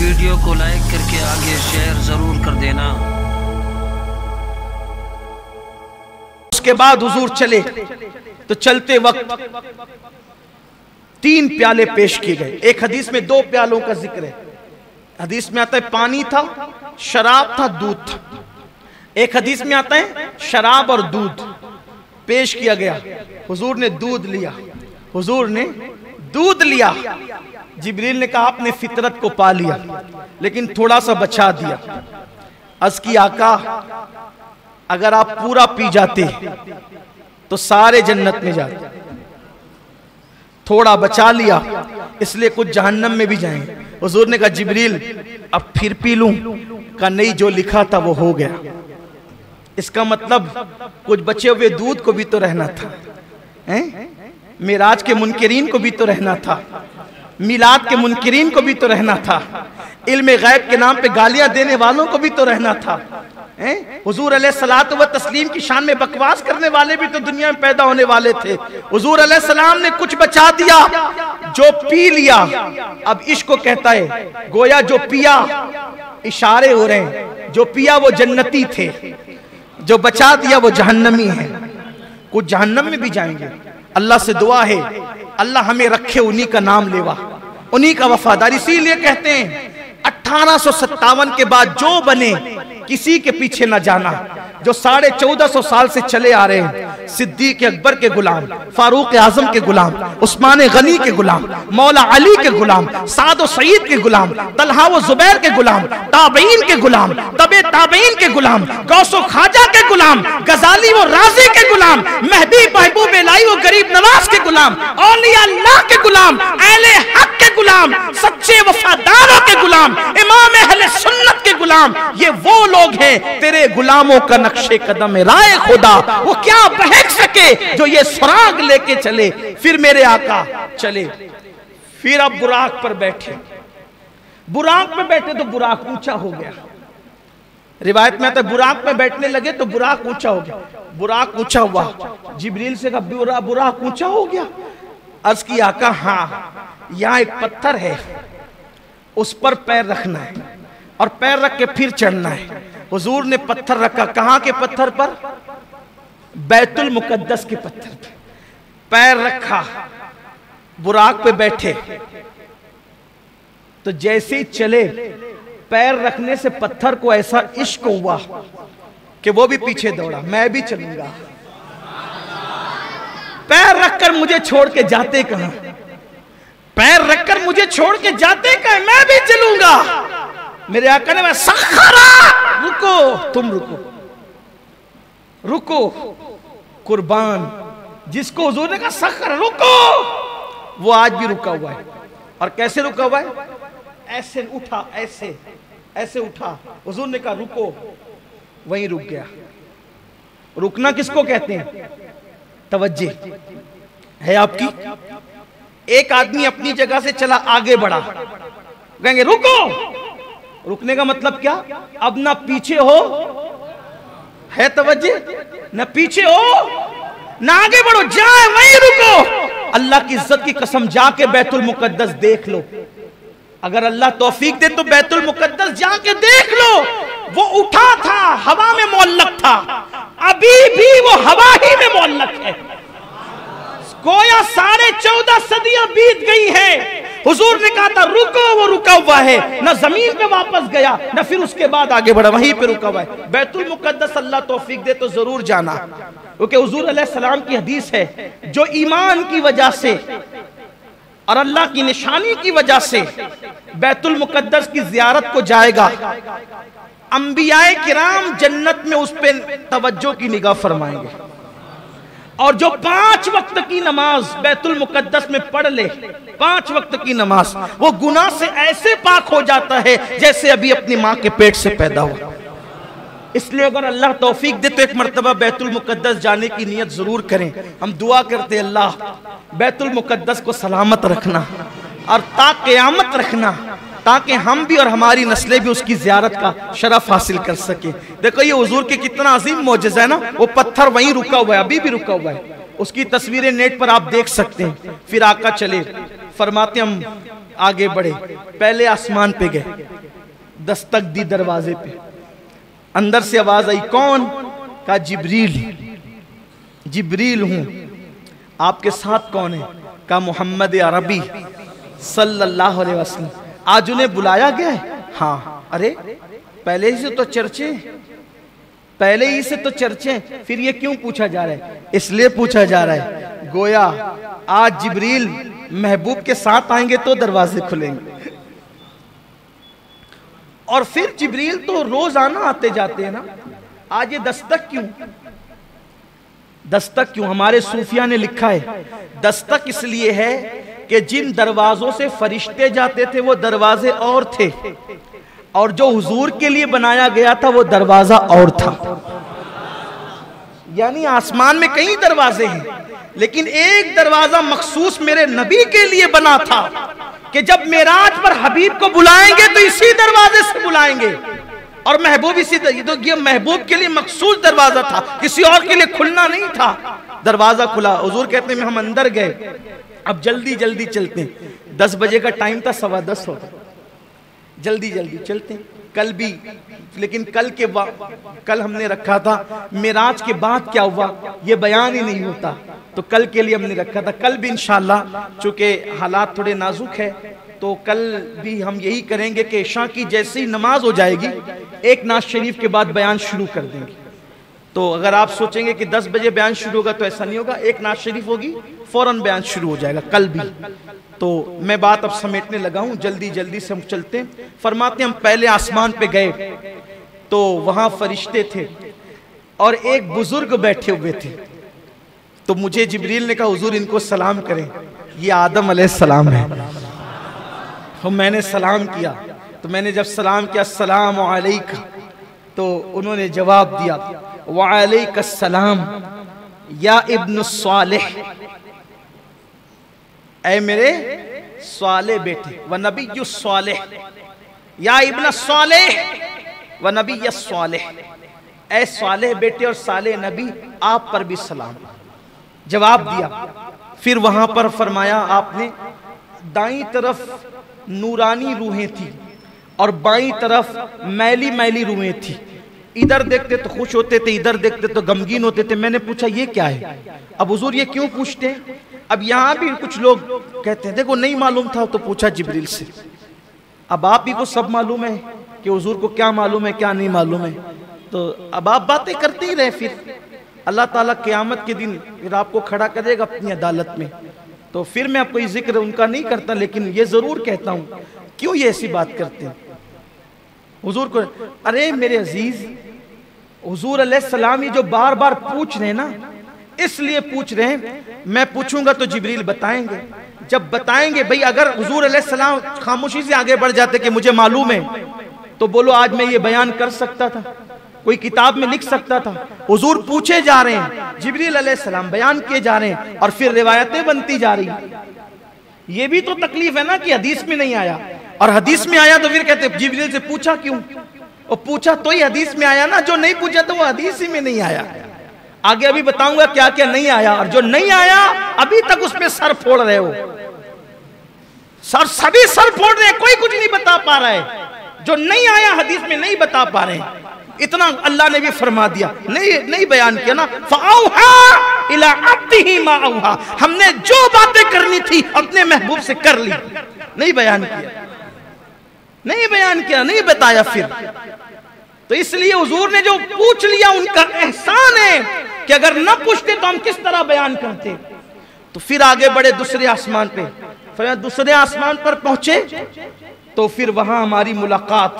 Video को like करके आगे शेयर ज़रूर कर देना। उसके बाद हुजूर चले तो चलते वक्त तीन प्याले पेश किए गए। एक हदीस में दो प्यालों का ज़िक्र है। हदीस में आता है पानी था, शराब था, दूध था। एक हदीस में आता है शराब और दूध पेश किया गया। हुजूर ने दूध लिया। हुजूर ने दूध लिया। जिब्रील ने कहा, आपने फितरत को पा लिया, लेकिन थोड़ा सा बचा दिया। अज की आका, अगर आप पूरा पी जाते तो सारे जन्नत में जाते। थोड़ा बचा लिया, इसलिए कुछ जहन्नम में भी जाएँगे हुजूर ने कहा, जिब्रील, अब फिर पी लूँ। का नहीं, जो लिखा था, वो हो गया। इसका मतलब कुछ बचे हुए दूध को भी तो रहना था। मिराज के मुनकरीन को भी तो रहना था। मिलाद के मुनकरीन को भी तो रहना था। इल्म गैब के नाम पे गालियाँ देने वालों को भी तो रहना था। हुजूर सलात व तस्लीम की शान में बकवास करने वाले भी तो दुनिया में पैदा होने वाले थे। हुजूर सलाम ने कुछ बचा दिया, जो पी लिया। अब इश्क कहता है, गोया जो पिया, इशारे हो रहे हैं। जो पिया वो जन्नती थे। जो बचा दिया वो जहन्नमी है। कुछ जहन्नम में भी जाएँगे। अल्लाह से दुआ है, अल्लाह हमें रखे, उन्हीं का नाम लेवा। उन्हीं का वफादार इसीलिए कहते हैं अठारह सौ सत्तावन के बाद जो बने, किसी के पीछे न जाना। जो साढ़े चौदह सौ साल से चले आ रहे हैं सिद्दीक अकबर के गुलाम फारूक आज़म के गुलाम उस्मान गनी के गुलाम मौला अली के गुलाम सादो सईद के गुलाम तलहा जुबैर के गुलाम ताबईन के गुलाम तबे ताबईन के गुलाम गौसो खाजा के गुलाम गजाली व राज़ी के गुलाम महदी महबूब लाई व गरीब नवाज़ के गुलाम औलिया के गुलाम अहले हक के गुलाम सच्चे वफादारों के गुलाम इमाम अहले सुन्नत के गुलाम ये वो लोग हैं तेरे गुलामों का नक्शे कदम राय खुदा, वो क्या बहक सके जो ये सुराग लेके चले? फिर मेरे आका चले। फिर अब बुराक पर बैठे। बुराक में बैठे तो बुराक ऊँचा हो गया। रिवायत में आता बुराक में बैठने लगे तो बुराक ऊँचा हो गया। बुराक ऊँचा हुआ। जिब्रील से कहा, बुरा, बुराक ऊँचा हो गया। अर्ज़ की आका हाँ यहाँ एक पत्थर है। उस पर पैर रखना है और पैर रख के फिर चढ़ना है। हुजूर ने पत्थर रखा। कहाँ के पत्थर पर? बैतुल मुकद्दस के पत्थर पर। पैर रखा। बुराक पे बैठे। तो जैसे ही चले, पैर रखने से पत्थर को ऐसा इश्क हुआ कि वो भी पीछे दौड़ा, मैं भी चलूँगा। पैर रखकर मुझे छोड़ के जाते कहा? पैर रखकर मुझे छोड़ के जाते कहा? मैं भी चलूँगा। मेरे आका ने मैं सखरा। रुको, तुम रुको। रुको, कुर्बान। जिसको हजूर ने कहा, सखर, रुको। वो आज भी रुका हुआ है। और कैसे रुका हुआ है? ऐसे उठा, ऐसे ऐसे उठा। हजूर ने कहा, रुको। वहीं रुक गया। रुकना किसको कहते हैं? तवज्जे। है आपकी? एक आदमी अपनी जगह से चला, आगे बढ़ा। कहेंगे, रुको। रुकने का मतलब क्या? अब ना पीछे हो। है तवज्जे? न पीछे हो। ना आगे बढ़ो। जाए, वहीं रुको। अल्लाह की इज़्ज़त की कसम जाके बैतुल मुकद्दस देख लो। अगर अल्लाह तौफीक दे तो बैतुल मुकद्दस जाके देख लो। वो उठा था, हवा में मोल्लक था। अभी भी वो हवा ही में मोल्लक है। गोया साढ़े चौदह सदियाँ बीत गई है। हुजूर ने कहा था, रुको वो रुका हुआ है। न ज़मीन पे वापस गया, न फिर उसके बाद आगे बढ़ा, वहीं पे रुका हुआ है। बैतुल मुकद्दस अल्लाह तौफीक दे तो ज़रूर जाना। क्योंकि हुजूर सलाम की हदीस है, जो ईमान की वजह से और अल्लाह की निशानी की वजह से बैतुल मुकद्दस की जियारत को जाएगा। अंबियाए किराम जन्नत में उस पर तवज्जो की निगाह फरमाएँगे। और जो पाँच वक्त की नमाज़ बैतुल मुकद्दस में पढ़ ले, पाँच वक्त की नमाज़, वो गुनाह से ऐसे पाक हो जाता है जैसे अभी अपनी माँ के पेट से पैदा हुआ। इसलिए अगर अल्लाह तौफीक दे तो एक मरतबा बैतुल मुकद्दस जाने की नीयत ज़रूर करें। हम दुआ करते अल्लाह बैतुल मुकद्दस को सलामत रखना और ताकयामत रखना। ताकि हम भी और हमारी नस्लें भी उसकी ज्यारत का शरफ हासिल कर सके। देखो ये हजूर के कितना अजीम मोजज है ना, वो पत्थर वहीं रुका हुआ है, अभी भी रुका हुआ है। उसकी तस्वीरें नेट पर आप देख सकते हैं। फिर आका चले, फरमाते हम आगे बढ़े। पहले आसमान पे गए, दस्तक दी दरवाजे पे। अंदर से आवाज़ आई, कौन? का जिब्रील। जिब्रील हूँ। आपके साथ कौन है? का मोहम्मद अरबी सल्लल्लाहु अलैहि वसल्लम। आज उन्हें बुलाया गया है? हाँ। अरे, पहले ही से तो चर्चे पहले ही से तो चर्चे फिर ये क्यों पूछा जा रहा है? इसलिए पूछा जा रहा है। गोया, आज जिब्रील महबूब के साथ आएँगे तो दरवाजे खुलेंगे। और फिर जिब्रील तो रोज आना आते जाते हैं ना। आज ये दस्तक क्यों? दस्तक क्यों? हमारे सूफिया ने लिखा है, दस्तक इसलिए है कि जिन दरवाजों से फरिश्ते जाते थे, वो दरवाजे और थे। और जो हुजूर के लिए बनाया गया था, वो दरवाज़ा और था। यानी आसमान में कई दरवाजे हैं, लेकिन एक दरवाज़ा मखसूस मेरे नबी के लिए बना था कि जब मेराज पर हबीब को बुलाएँगे तो इसी दरवाजे से बुलाएँगे। और महबूब इसी तो ये महबूब के लिए मखसूस दरवाज़ा था, किसी और के लिए खुलना नहीं था। दरवाज़ा खुला, हजूर कहते हैं हम अंदर गए। अब जल्दी जल्दी चलते हैं। दस बजे का टाइम था, सवा दस होता जल्दी जल्दी चलते हैं। कल भी, लेकिन कल के कल हमने रखा था। मेराज के बाद क्या हुआ? ये बयान ही नहीं होता। तो कल के लिए हमने रखा था। कल भी इंशाल्लाह, चूँकि हालात थोड़े नाजुक है तो कल भी हम यही करेंगे कि ईशा की जैसी नमाज़ हो जाएगी, एक नाज शरीफ के बाद बयान शुरू कर देंगे। तो अगर आप सोचेंगे कि 10 बजे बयान शुरू होगा तो ऐसा नहीं होगा। एक नाज शरीफ होगी, फ़ौरन बयान शुरू हो जाएगा, कल भी। तो मैं बात अब समेटने लगा हूँ। जल्दी जल्दी से हम चलते हैं। फरमाते हम पहले आसमान पे गए तो वहाँ फरिश्ते थे और एक बुज़ुर्ग बैठे हुए थे। तो मुझे जिब्रील ने कहा, हुजूर, इनको सलाम करें। ये आदम सलाम है। तो मैंने सलाम किया। तो मैंने जब सलाम किया, सलाम तो उन्होंने जवाब दिया वालेकम या इब्न सालेह। ऐ मेरे साले बेटे, व नबी यु साले या इब्न साले व नबी साले ए साले बेटे और साले नबी, आप पर भी सलाम। जवाब दिया। फिर वहाँ पर फरमाया, आपने, दाई तरफ़ नूरानी रूहें थी और बाई तरफ़ मैली मैली रूहें थी। इधर देखते तो खुश होते थे, इधर देखते तो गमगीन होते थे। मैंने पूछा, ये क्या है? अब हुजूर, ये क्यों पूछते हैं? अब यहाँ भी कुछ लोग कहते हैं, देखो, नहीं मालूम था तो पूछा जिब्रील से। अब आप ही को सब मालूम है कि हुजूर को क्या मालूम है, क्या नहीं मालूम है? तो अब आप बातें करते ही रहे फिर। अल्लाह ताला क़यामत के दिन फिर आपको खड़ा करेगा अपनी अदालत में। तो फिर मैं आपको ज़िक्र उनका नहीं करता, लेकिन ये ज़रूर कहता हूँ, क्यों ये ऐसी बात करते हैं? हुजूर को, अरे मेरे अज़ीज़, हुजूर सलाम जो बार बार पूछ रहे ना, इसलिए पूछ रहे हैं, मैं पूछूँगा तो जिब्रील बताएँगे। जब बताएँगे, भाई अगर हुजूर सलाम खामोशी से आगे बढ़ जाते कि मुझे मालूम है तो बोलो आज मैं ये बयान कर सकता था, कोई किताब में लिख सकता था। हुजूर पूछे जा रहे हैं, जिब्रील सलाम बयान किए जा रहे हैं और फिर रिवायतें बनती जा रही ये भी तो तकलीफ़ है ना कि हदीस में नहीं आया। और हदीस में आया तो फिर कहते, जिब्रील से पूछा क्यों? और पूछा तो ही हदीस में आया ना, जो नहीं पूछा तो वो हदीस ही में नहीं आया। आगे अभी बताऊँगा क्या क्या नहीं आया, और जो नहीं आया, अभी तक उसमें सर फोड़ रहे हो। सर, सभी सर फोड़ रहे हैं, कोई कुछ नहीं बता पा रहा है। जो नहीं आया, हदीस में नहीं बता पा रहे इतना अल्लाह ने भी फरमा दिया। नहीं नहीं बयान किया ना। इला हमने जो बातें करनी थी, अपने महबूब से कर ली। नहीं बयान किया। नहीं बयान किया, नहीं बताया फिर। तो इसलिए हुजूर ने जो पूछ लिया, उनका एहसान है कि अगर न पूछते तो हम किस तरह बयान करते। तो फिर आगे बढ़े दूसरे आसमान पे। फिर दूसरे आसमान पर पहुँचे तो फिर वहाँ हमारी मुलाकात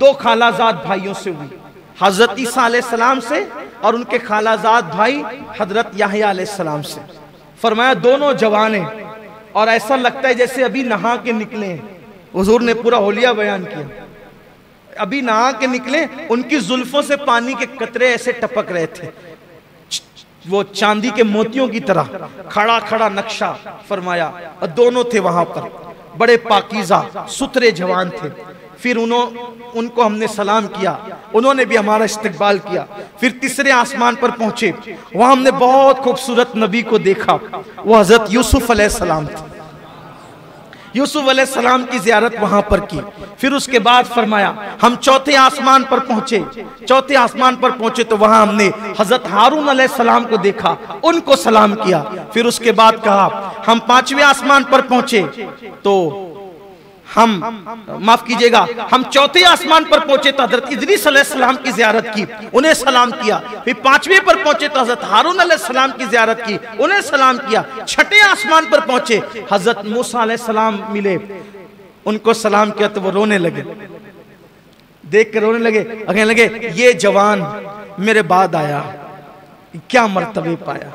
दो खालाजाद भाइयों से हुई। हज़रत ईसा सलाम से और उनके खालाजाद भाई हज़रत याहिया सलाम से। फरमाया, दोनों जवान हैं और ऐसा लगता है जैसे अभी नहा के निकले हैं। हजूर ने पूरा होलिया बयान किया। अभी नहा के निकले, उनकी जुल्फों से पानी के कतरे ऐसे टपक रहे थे। वो चांदी के मोतियों की तरह खड़ा खड़ा नक्शा फरमाया और दोनों थे वहाँ पर। बड़े पाकिजा सुतरे जवान थे। फिर उन्होंने उनको हमने सलाम किया। उन्होंने भी हमारा इस्तकबाल किया। फिर तीसरे आसमान पर पहुँचे। वहाँ हमने बहुत खूबसूरत नबी को देखा। वो हज़रत यूसुफ सलाम थे। यूसुफ सलाम की जियारत वहाँ पर की। फिर उसके बाद फरमाया, हम चौथे आसमान पर पहुँचे। चौथे आसमान पर पहुँचे तो वहाँ हमने हज़रत हारून सलाम को देखा, उनको सलाम किया। फिर उसके बाद कहा, हम पाँचवें आसमान पर पहुँचे। तो हम माफ़ कीजिएगा हम चौथे आसमान पर पहुँचे तो हज़रत इदरीस सलाम की जियारत की उन्हें सलाम किया। फिर पाँचवें पर पहुँचे तो हज़रत हारून सलाम की जियारत की उन्हें सलाम किया। छठे आसमान पर पहुँचे हज़रत मूसा सलाम मिले। उनको सलाम किया तो वो रोने लगे। देख कर रोने लगे कहने लगे ये जवान मेरे बाद आया। क्या मर्तबे पाया?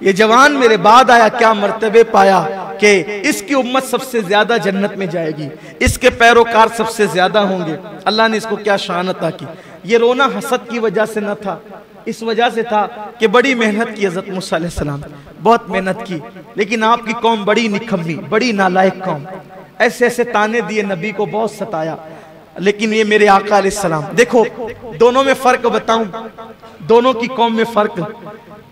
ये जवान मेरे बाद आया क्या मर्तबे पाया? कि इसकी उम्मत सबसे ज़्यादा जन्नत में जाएगी। इसके पैरोकार सबसे ज़्यादा होंगे। अल्लाह ने इसको क्या शान अता की? ये रोना हसद की वजह से न था। इस वजह से था कि बड़ी मेहनत की हज़रत मूसम बहुत मेहनत की। लेकिन आपकी कौम बड़ी निखम्मी, बड़ी नालायक कौम। ऐसे ऐसे ताने दिए नबी को बहुत सताया। लेकिन ये मेरे आका सलाम, देखो, दोनों में फ़र्क बताऊँ। दोनों की कौम में फ़र्क।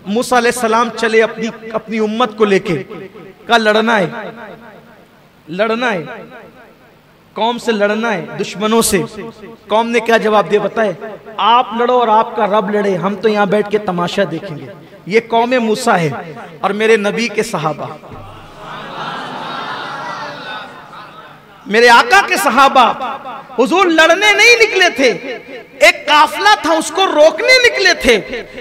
मूसा सलाम चले अपनी अपनी उम्मत को लेके। का लड़ना है। लड़ना है। कौम से लड़ना है दुश्मनों से। कौम ने क्या जवाब दिया बताए? आप लड़ो और आपका रब लड़े। हम तो यहाँ बैठ के तमाशा देखेंगे। ये कौम मूसा है और मेरे नबी के सहाबा। मेरे आका के सहाबा। हुजूर लड़ने नहीं निकले थे। एक काफला था, उसको रोकने निकले थे।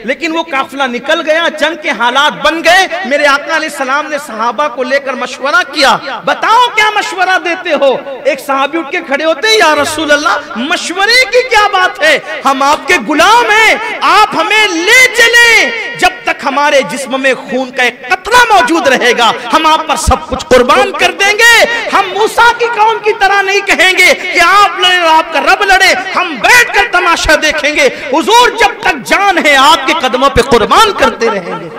लेकिन वो काफला निकल गया, जंग के हालात बन गए। मेरे आका सलाम ने सहाबा को लेकर मशवरा किया, बताओ क्या मशवरा देते हो? एक सहाबी उठ के खड़े होते या रसूल अल्लाह मशवरे की क्या बात है? हम आपके गुलाम हैं, आप हमें ले चले। जब तक हमारे जिस्म में खून का एक कतरा मौजूद रहेगा, हम आप पर सब कुछ कुर्बान कर देंगे। हम मूसा की कौम की तरह नहीं कहेंगे कि आप लड़े आपका रब लड़े। हम बैठ कर तमाशा देखेंगे। हुजूर जब तक जान है आपके कदमों पे कुर्बान करते रहेंगे।